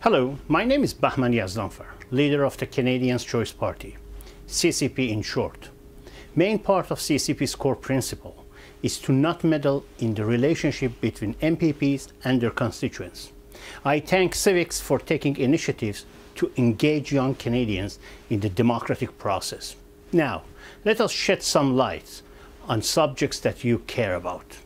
Hello, my name is Bahman Yazdanfar, leader of the Canadians' Choice Party, CCP in short. Main part of CCP's core principle is to not meddle in the relationship between MPPs and their constituents. I thank CIVIX for taking initiatives to engage young Canadians in the democratic process. Now, let us shed some light on subjects that you care about.